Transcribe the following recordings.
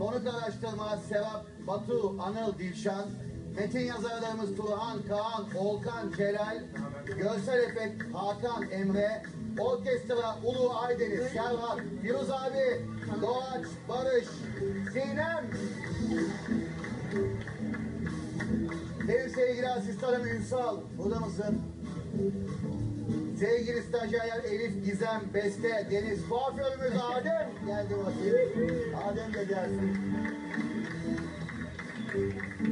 Konuk araştırma Serap, Batu, Anıl, Dilşan, metin yazarlarımız Turhan, Kaan, Volkan, Celal, görsel efekt Hakan, Emre, orkestra Ulu Aydeniz, Serhat, Firuz abi, Doğaç, Barış, Sinem, benim sevgili asistanım Ünsal, burada mısın? Sevgili stajyer Elif, Gizem, Beste, Deniz, kuaförümüz Adem geldi bakayım. Adem de gelsin.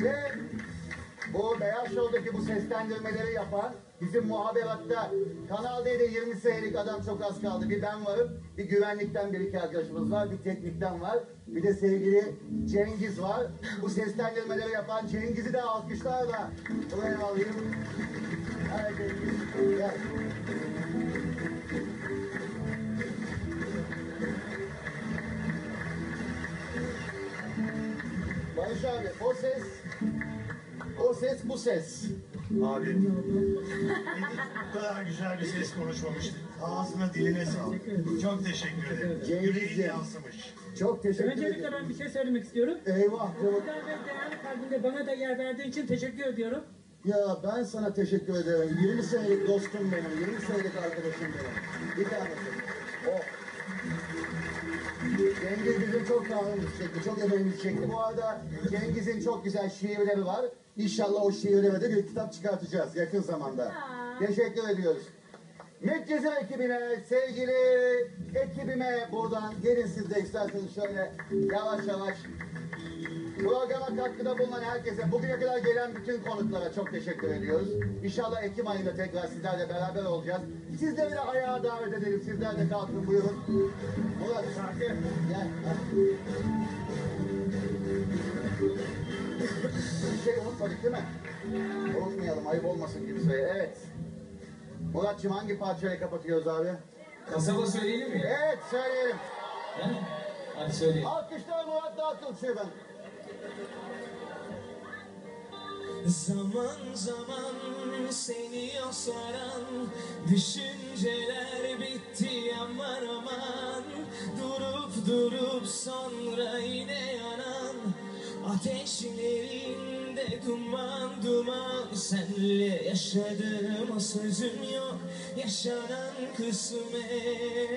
Ve bu Beyaz Show'daki bu seslendirmeleri yapan bizim muhaberatta Kanal D'de 20 senelik adam çok az kaldı. Bir ben varım, bir güvenlikten bir iki arkadaşımız var, bir teknikten var. Bir de sevgili Cengiz var. Bu seslendirmeleri yapan Cengiz'i de alkışlarla buraya alayım. Barış abi o ses, o ses bu ses. Abi bu kadar güzel bir ses konuşmamıştık. Ağzına diline sağlık. Çok teşekkür ederim. Yüreğin yansımış. Çok teşekkür Öncelikle ederim. ben bir şey söylemek istiyorum. Eyvah. Bu kadar ve değerli kalbinde bana da yer verdiğin için teşekkür ediyorum. Ya ben sana teşekkür ederim. 20 senelik dostum benim, 20 senelik arkadaşım benim. Bir tanesi. O. Cengiz bizim çok kahvemizi çekti, çok emeğimizi çekti. Bu arada Cengiz'in çok güzel şiirleri var. İnşallah o şiirlere de bir kitap çıkartacağız yakın zamanda. Teşekkür ediyoruz. Medcezir ekibine, sevgili ekibime buradan gelin siz de isterseniz şöyle yavaş yavaş Programa katkıda bulunan herkese, bugüne kadar gelen bütün konuklara çok teşekkür ediyoruz. İnşallah Ekim ayında tekrar sizlerle beraber olacağız. Sizleri de ayağa davet edelim. Sizler de kalkın buyurun. Bir şey unutmadık değil mi? Unutmayalım, ayıp olmasın kimseye. Evet. Muratçım hangi parçayla kapatıyoruz abi? Kasaba söyleyelim mi? Evet, söyleyelim. Ha? Hadi söyleyelim. Alkışlar Murat Dağıtıl ben. Zaman zaman seni saran Düşünceler bitti aman aman Durup durup sonra yine yanan Ateşlerinde duman duman Senle yaşadığım o sözüm yok Yaşanan kısmet